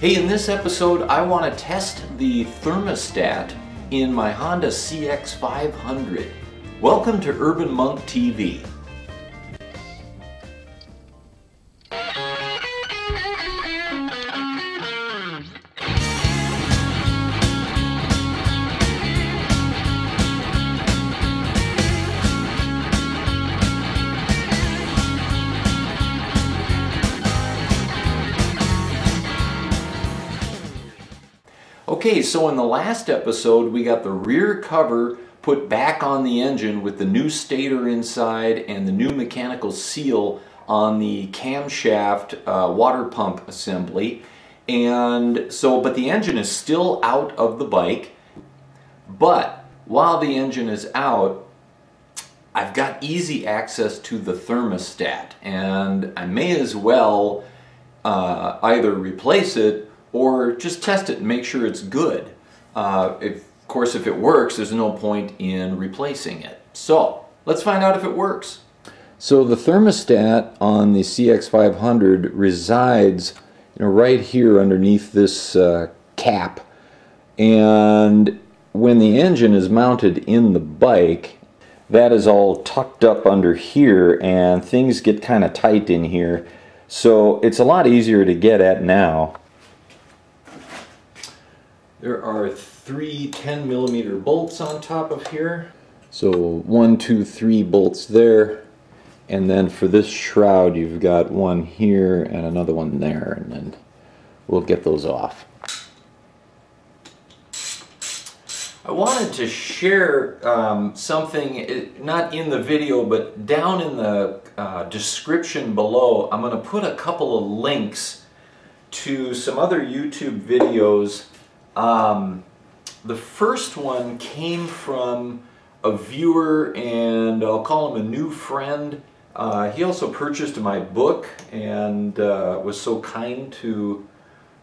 Hey, in this episode, I want to test the thermostat in my Honda CX500. Welcome to Urban Monk TV. Okay, so in the last episode, we got the rear cover put back on the engine with the new stator inside and the new mechanical seal on the camshaft uh, water pump assembly. And so, but the engine is still out of the bike. But while the engine is out, I've got easy access to the thermostat and I may as well uh, either replace it or just test it and make sure it's good. Uh, if, of course, if it works, there's no point in replacing it. So let's find out if it works. So the thermostat on the CX500 resides you know, right here underneath this uh, cap. And when the engine is mounted in the bike, that is all tucked up under here and things get kind of tight in here. So it's a lot easier to get at now. There are three 10 millimeter bolts on top of here. So one, two, three bolts there. And then for this shroud, you've got one here and another one there. And then we'll get those off. I wanted to share um, something, eh, not in the video, but down in the uh, description below, I'm going to put a couple of links to some other YouTube videos um, the first one came from a viewer and I'll call him a new friend. Uh, he also purchased my book and uh, was so kind to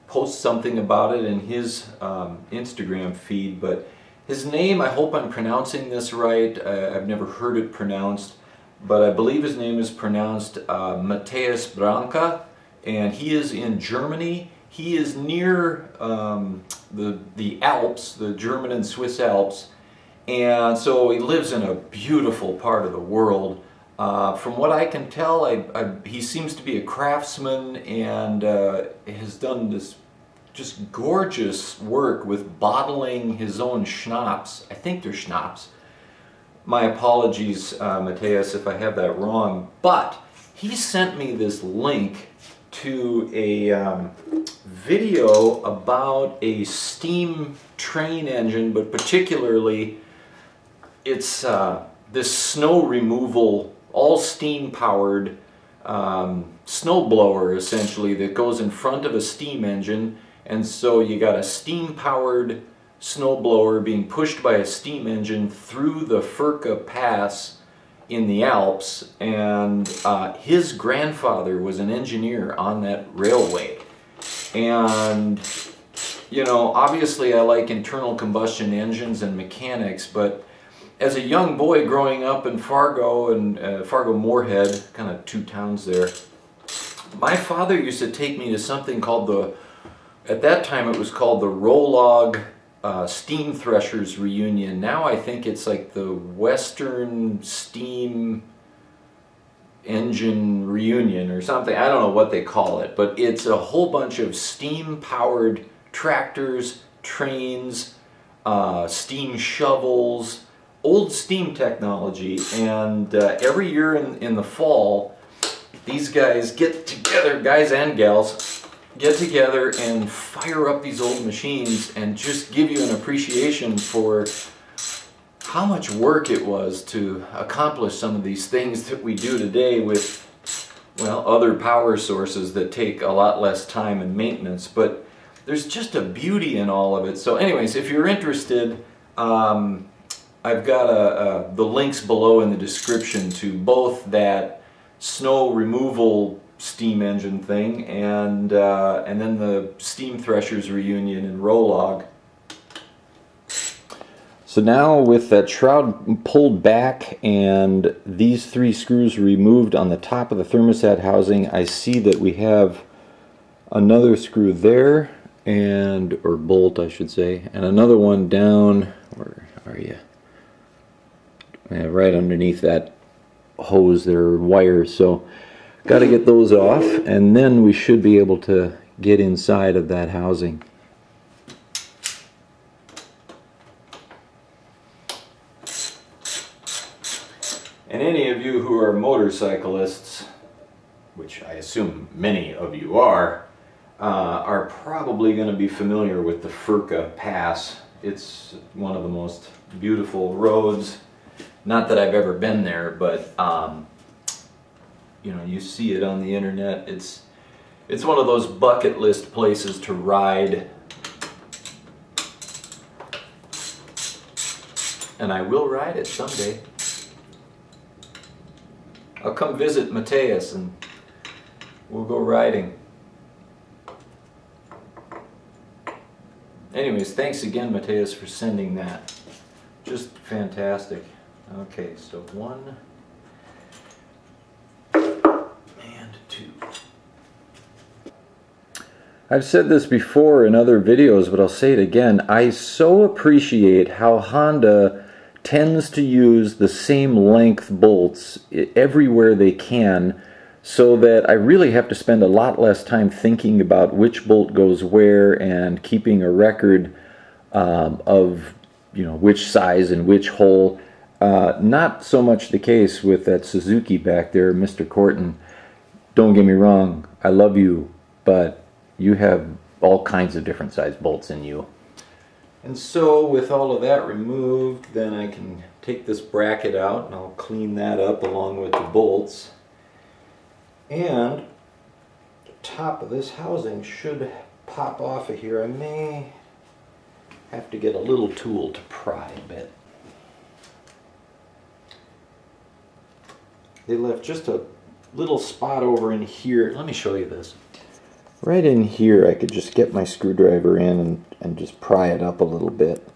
post something about it in his um, Instagram feed. But his name, I hope I'm pronouncing this right. I, I've never heard it pronounced, but I believe his name is pronounced uh, Matthias Branca, and he is in Germany. He is near um, the, the Alps, the German and Swiss Alps, and so he lives in a beautiful part of the world. Uh, from what I can tell, I, I, he seems to be a craftsman and uh, has done this just gorgeous work with bottling his own schnapps. I think they're schnapps. My apologies, uh, Mateus, if I have that wrong, but he sent me this link to a um, video about a steam train engine, but particularly it's uh, this snow removal, all steam powered um, snow blower essentially that goes in front of a steam engine. And so you got a steam powered snow blower being pushed by a steam engine through the Furka Pass in the Alps, and uh, his grandfather was an engineer on that railway. And, you know, obviously I like internal combustion engines and mechanics, but as a young boy growing up in Fargo and uh, Fargo Moorhead, kind of two towns there, my father used to take me to something called the, at that time it was called the Rollag uh, Steam Threshers reunion. Now I think it's like the Western Steam Engine reunion or something. I don't know what they call it, but it's a whole bunch of steam powered tractors, trains, uh, steam shovels, old steam technology. And uh, every year in, in the fall, these guys get together, guys and gals, get together and fire up these old machines and just give you an appreciation for how much work it was to accomplish some of these things that we do today with well other power sources that take a lot less time and maintenance. But there's just a beauty in all of it. So anyways if you're interested um, I've got a, a, the links below in the description to both that snow removal steam engine thing, and uh, and then the Steam Threshers reunion in Rollag. So now with that shroud pulled back and these three screws removed on the top of the thermostat housing, I see that we have another screw there and or bolt I should say and another one down. Where are you? Yeah, right underneath that hose there are wires so got to get those off and then we should be able to get inside of that housing and any of you who are motorcyclists which I assume many of you are uh, are probably going to be familiar with the Furka Pass. It's one of the most beautiful roads. Not that I've ever been there, but um, you know, you see it on the internet. It's it's one of those bucket list places to ride. And I will ride it someday. I'll come visit Mateus and we'll go riding. Anyways, thanks again, Mateus, for sending that. Just fantastic. Okay, so one and two. I've said this before in other videos, but I'll say it again. I so appreciate how Honda tends to use the same length bolts everywhere they can so that I really have to spend a lot less time thinking about which bolt goes where and keeping a record um, of you know which size and which hole. Uh, not so much the case with that Suzuki back there, Mr. Kortan. Don't get me wrong, I love you, but you have all kinds of different size bolts in you. And so with all of that removed, then I can take this bracket out and I'll clean that up along with the bolts. And the top of this housing should pop off of here. I may have to get a little tool to pry a bit. They left just a little spot over in here. Let me show you this. Right in here I could just get my screwdriver in and, and just pry it up a little bit.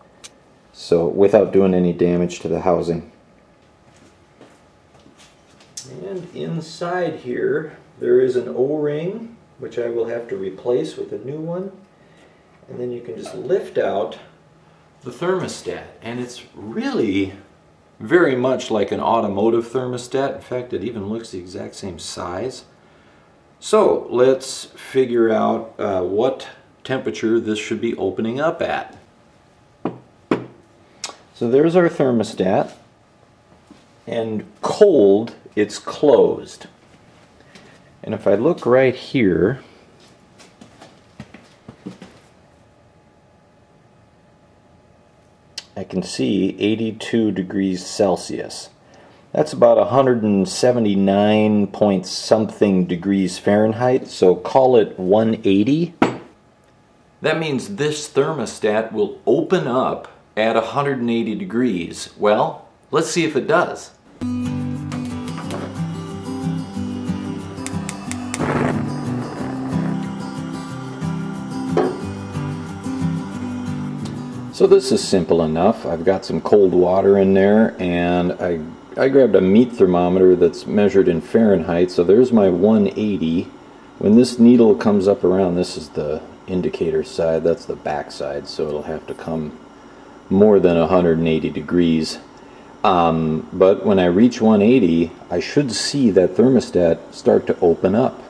So without doing any damage to the housing. And inside here, there is an O-ring, which I will have to replace with a new one. And then you can just lift out the thermostat. And it's really very much like an automotive thermostat. In fact, it even looks the exact same size. So let's figure out uh, what temperature this should be opening up at. So there's our thermostat. And cold it's closed. And if I look right here, I can see 82 degrees Celsius. That's about 179 point something degrees Fahrenheit, so call it 180. That means this thermostat will open up at 180 degrees. Well, let's see if it does. So this is simple enough. I've got some cold water in there and I, I grabbed a meat thermometer that's measured in Fahrenheit. So there's my 180. When this needle comes up around, this is the indicator side, that's the back side, so it'll have to come more than 180 degrees. Um, but when I reach 180, I should see that thermostat start to open up.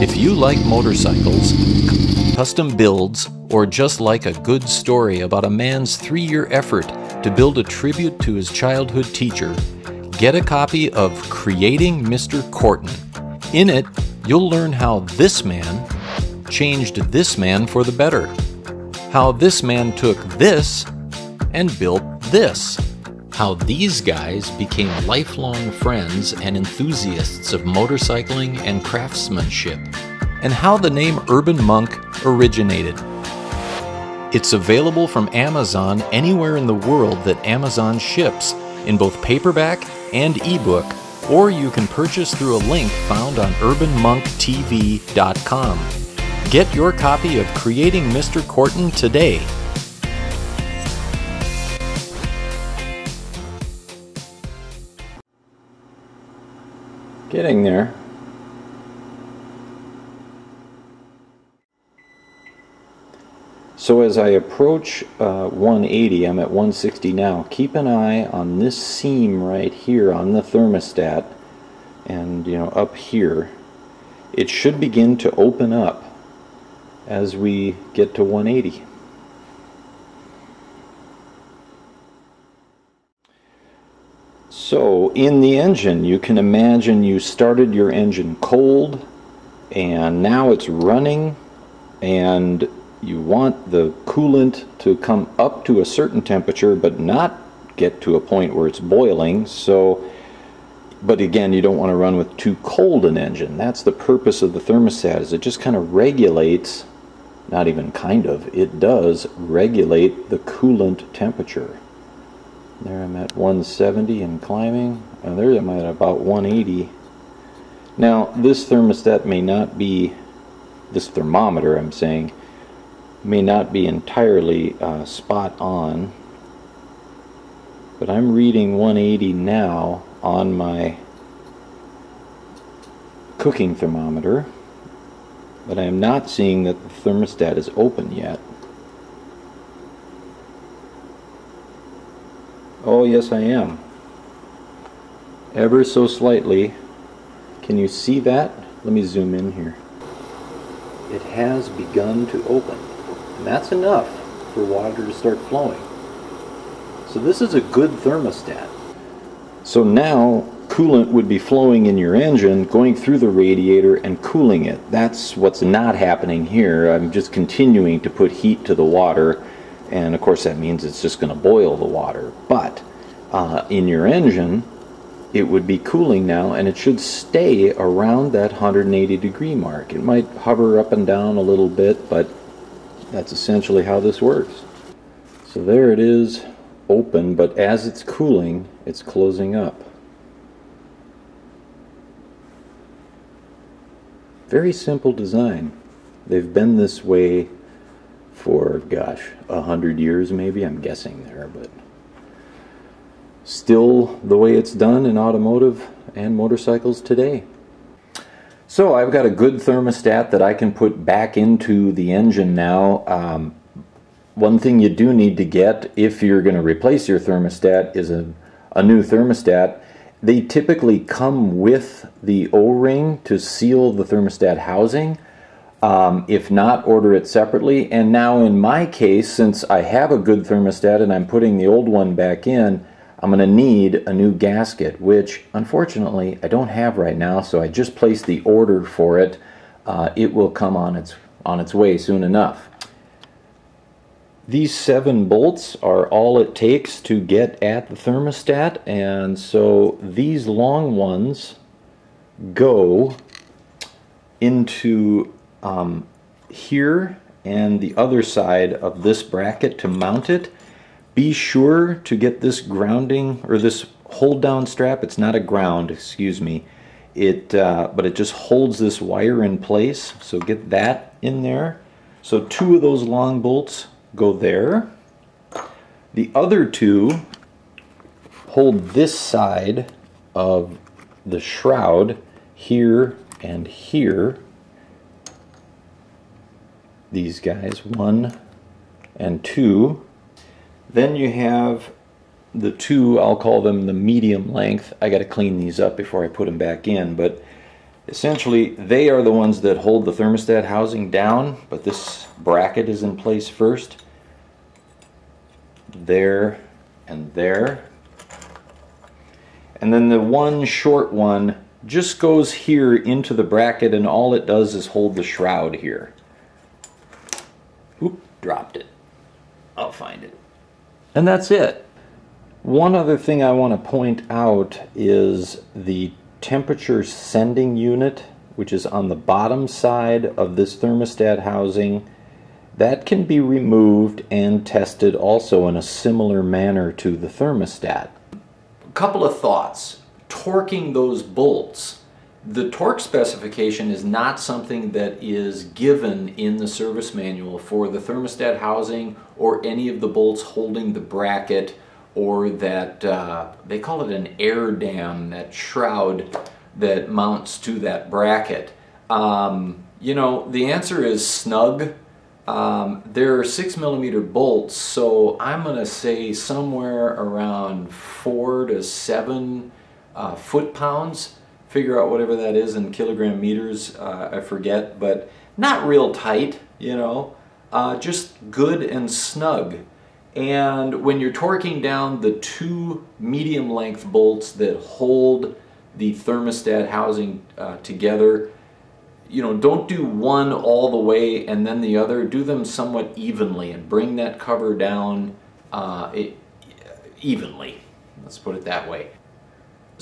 If you like motorcycles, custom builds, or just like a good story about a man's three year effort to build a tribute to his childhood teacher, get a copy of Creating Mr. Kortan. In it, you'll learn how this man changed this man for the better, how this man took this and built this how these guys became lifelong friends and enthusiasts of motorcycling and craftsmanship, and how the name Urban Monk originated. It's available from Amazon anywhere in the world that Amazon ships in both paperback and ebook, or you can purchase through a link found on urbanmonktv.com. Get your copy of Creating Mr. Kortan today Getting there. So as I approach uh, 180, I'm at 160 now, keep an eye on this seam right here on the thermostat and you know up here. It should begin to open up as we get to 180. So in the engine, you can imagine you started your engine cold and now it's running and you want the coolant to come up to a certain temperature but not get to a point where it's boiling so but again you don't want to run with too cold an engine. That's the purpose of the thermostat is it just kind of regulates not even kind of it does regulate the coolant temperature. There I'm at 170 and climbing and there I'm at about 180 now this thermostat may not be this thermometer I'm saying may not be entirely uh, spot on but I'm reading 180 now on my cooking thermometer but I am not seeing that the thermostat is open yet. Oh yes I am. Ever so slightly. Can you see that? Let me zoom in here. It has begun to open and that's enough for water to start flowing. So this is a good thermostat. So now coolant would be flowing in your engine, going through the radiator and cooling it. That's what's not happening here. I'm just continuing to put heat to the water and of course that means it's just going to boil the water. But uh, in your engine it would be cooling now and it should stay around that 180 degree mark. It might hover up and down a little bit but that's essentially how this works. So there it is open, but as it's cooling, it's closing up. Very simple design. They've been this way for, gosh, a hundred years maybe, I'm guessing there, but still the way it's done in automotive and motorcycles today. So I've got a good thermostat that I can put back into the engine now. Um, one thing you do need to get if you're going to replace your thermostat is a, a new thermostat. They typically come with the O-ring to seal the thermostat housing. Um, if not, order it separately. And now in my case, since I have a good thermostat and I'm putting the old one back in, I'm going to need a new gasket, which unfortunately I don't have right now, so I just placed the order for it. Uh, it will come on its, on its way soon enough. These seven bolts are all it takes to get at the thermostat, and so these long ones go into um, here and the other side of this bracket to mount it. Be sure to get this grounding or this hold down strap. It's not a ground, excuse me. It, uh, but it just holds this wire in place. So get that in there. So two of those long bolts go there. The other two hold this side of the shroud here and here. These guys, one and two. Then you have the two, I'll call them the medium length. I got to clean these up before I put them back in, but essentially they are the ones that hold the thermostat housing down, but this bracket is in place first. There and there. And then the one short one just goes here into the bracket and all it does is hold the shroud here. Oop, dropped it. I'll find it. And that's it. One other thing I want to point out is the temperature sending unit, which is on the bottom side of this thermostat housing. That can be removed and tested also in a similar manner to the thermostat. A couple of thoughts. Torquing those bolts the torque specification is not something that is given in the service manual for the thermostat housing or any of the bolts holding the bracket or that, uh, they call it an air dam, that shroud that mounts to that bracket. Um, you know, the answer is snug. Um, there are six millimeter bolts, so I'm going to say somewhere around four to seven uh, foot pounds. Figure out whatever that is in kilogram meters, uh, I forget, but not real tight, you know, uh, just good and snug. And when you're torquing down the two medium length bolts that hold the thermostat housing uh, together, you know, don't do one all the way and then the other. Do them somewhat evenly and bring that cover down uh, it, evenly. Let's put it that way.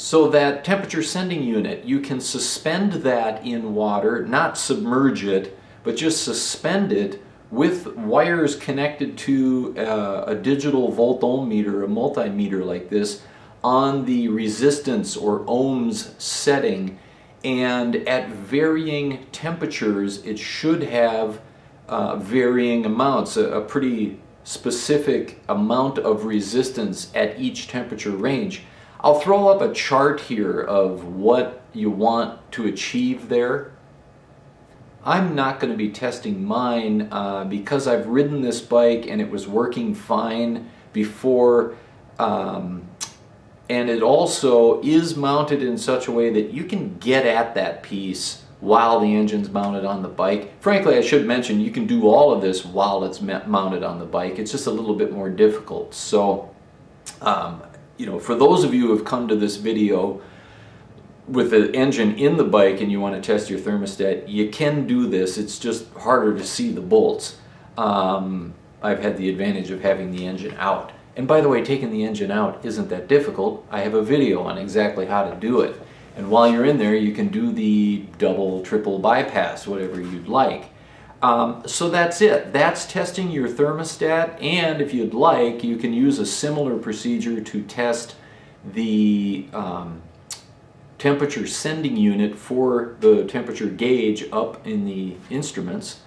So that temperature sending unit, you can suspend that in water, not submerge it, but just suspend it with wires connected to uh, a digital volt ohm meter, a multimeter like this, on the resistance or ohms setting and at varying temperatures it should have uh, varying amounts, a, a pretty specific amount of resistance at each temperature range. I'll throw up a chart here of what you want to achieve there. I'm not going to be testing mine uh, because I've ridden this bike and it was working fine before um, and it also is mounted in such a way that you can get at that piece while the engine's mounted on the bike. Frankly, I should mention you can do all of this while it's mounted on the bike. It's just a little bit more difficult. So, um, you know, for those of you who have come to this video with the engine in the bike and you want to test your thermostat, you can do this. It's just harder to see the bolts. Um, I've had the advantage of having the engine out. And by the way, taking the engine out isn't that difficult. I have a video on exactly how to do it. And while you're in there, you can do the double, triple bypass, whatever you'd like. Um, so that's it. That's testing your thermostat. And if you'd like, you can use a similar procedure to test the um, temperature sending unit for the temperature gauge up in the instruments.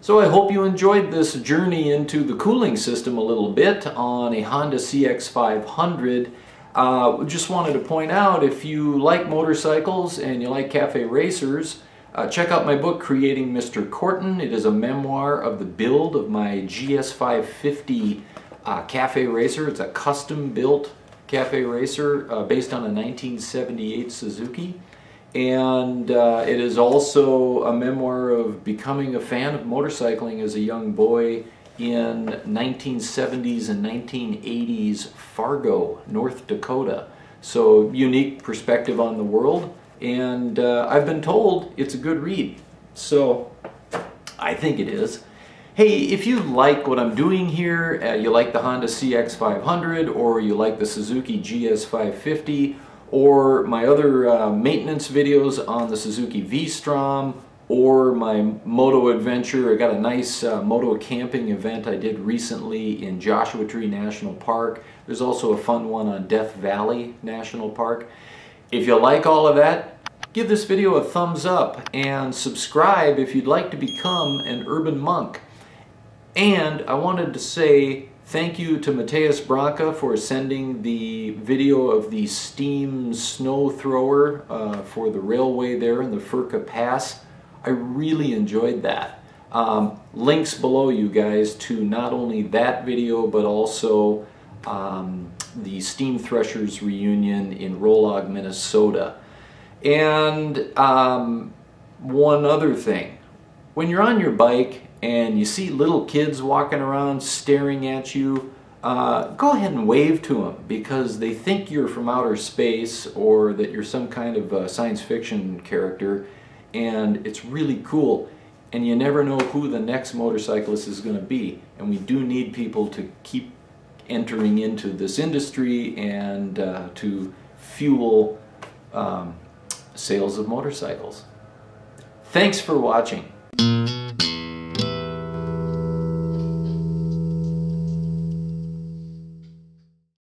So I hope you enjoyed this journey into the cooling system a little bit on a Honda CX500. Uh, just wanted to point out if you like motorcycles and you like cafe racers, uh, check out my book Creating Mr. Kortan. It is a memoir of the build of my GS550 uh, cafe racer. It's a custom built cafe racer uh, based on a 1978 Suzuki and uh, it is also a memoir of becoming a fan of motorcycling as a young boy in 1970s and 1980s Fargo, North Dakota. So unique perspective on the world and uh, I've been told it's a good read. So I think it is. Hey, if you like what I'm doing here, uh, you like the Honda CX500 or you like the Suzuki GS550 or my other uh, maintenance videos on the Suzuki V-Strom or my moto adventure. I got a nice uh, moto camping event I did recently in Joshua Tree National Park. There's also a fun one on Death Valley National Park. If you like all of that, give this video a thumbs up and subscribe if you'd like to become an urban monk. And I wanted to say Thank you to Mateus Branca for sending the video of the steam snow thrower uh, for the railway there in the Furka Pass. I really enjoyed that. Um, links below you guys to not only that video but also um, the Steam Threshers reunion in Rollag, Minnesota. And um, one other thing, when you're on your bike and you see little kids walking around staring at you, uh, go ahead and wave to them because they think you're from outer space or that you're some kind of science fiction character. And it's really cool. And you never know who the next motorcyclist is going to be. And we do need people to keep entering into this industry and uh, to fuel um, sales of motorcycles. Thanks for watching.